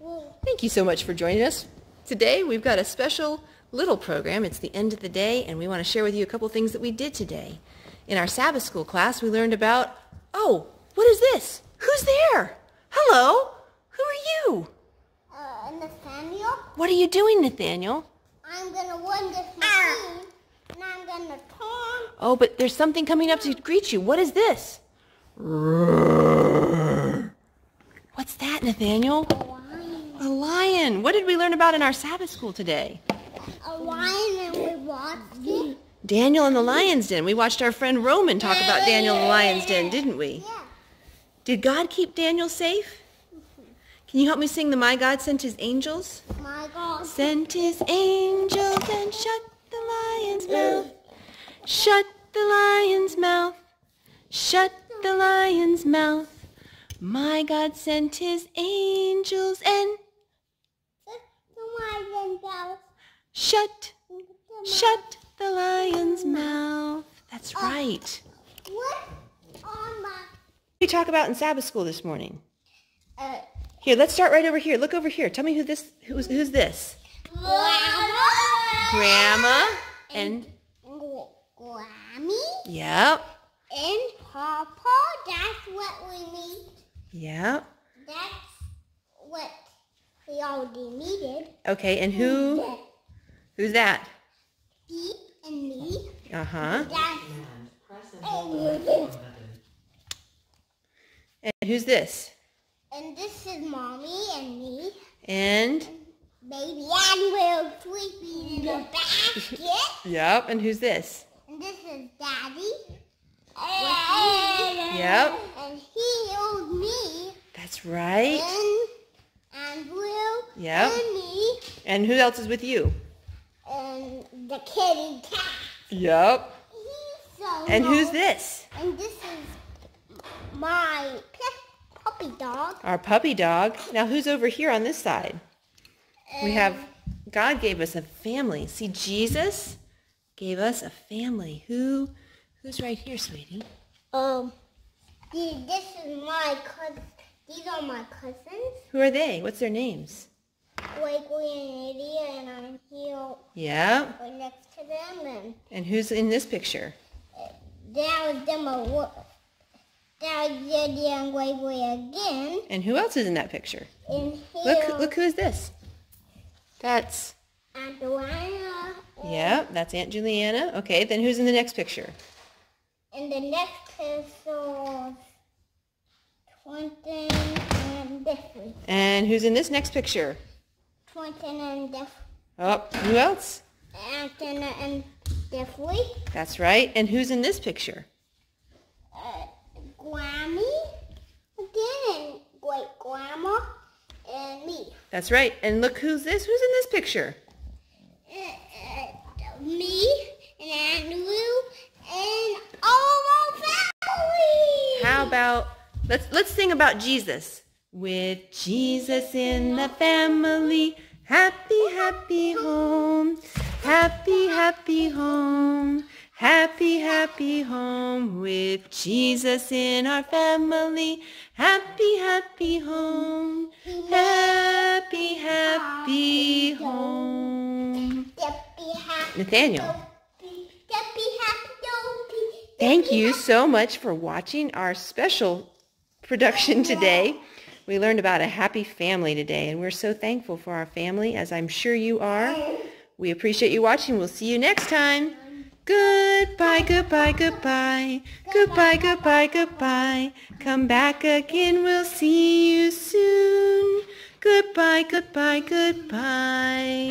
Thank you so much for joining us. Today we've got a special little program. It's the end of the day and we want to share with you a couple things that we did today. In our Sabbath school class we learned about, oh, what is this? Who's there? Hello? Who are you? Uh, Nathaniel, What are you doing, Nathaniel? I'm gonna run this machine, and I'm gonna turn. Oh, but there's something coming up to greet you. What is this? What's that, Nathaniel? A lion. What did we learn about in our Sabbath school today? A lion, and we watched it. Daniel and the Lion's Den. We watched our friend Roman talk about Daniel and the Lion's Den, didn't we? Yeah. Did God keep Daniel safe? Can you help me sing the My God Sent His Angels? My God. Sent His angels and shut the lion's mouth. Shut the lion's mouth. Shut the lion's mouth. My God sent His angels and The lion goes. Shut, The shut the lion's mouth. That's right. What on my? We talk about in Sabbath school this morning. Uh, Here, let's start right over here. Look over here. Tell me who this who's who's this? Grandma. Grandma and Gr- Grammy yep, and Papa. That's what we need. yep. That's what we already needed. Okay, and who That who's that? Pete and me. Uh-huh. And, And who's this? and this is mommy and me. And Baby and we're sleeping in the basket. yep, and who's this? and this is daddy. And, Yep. and he owed me. That's right. And and Yep. and me And who else is with you? and the kitty cat. Yep. So And who's this? And this is my puppy dog. Our puppy dog. Now who's over here on this side? We have God gave us a family. See, Jesus gave us a family. Who who's right here, sweetie? Um, this is my cousin. These are my cousins, Who are they? What's their names? Wakely and Lydia, and I'm here Yep. right next to them. And And who's in this picture? that was them That was Lydia and Wakely again. And who else is in that picture? And here, Look, look who is this? That's Aunt Joanna. Yep, that's Aunt Juliana. Okay, then who's in the next picture? And the next is Quentin and Jeffrey. And who's in this next picture? Quentin and Jeffrey. Oh, who else? Anthony and Jeffrey. That's right. And who's in this picture? uh, Grammy again and great grandma and me. That's right. And look who's this? Who's in this picture? Uh, uh, me and Andrew and all of our family. How about let's let's sing about Jesus. With Jesus in the family, happy happy home. Happy happy home. Happy happy home with Jesus in our family. Happy happy home. Happy happy home. Nathaniel. Thank you so much for watching our special production today. We learned about a happy family today, and we're so thankful for our family, as I'm sure you are. We appreciate you watching. We'll see you next time. Goodbye, goodbye, goodbye. Goodbye, goodbye, goodbye. Come back again. We'll see you soon. Goodbye, goodbye, goodbye.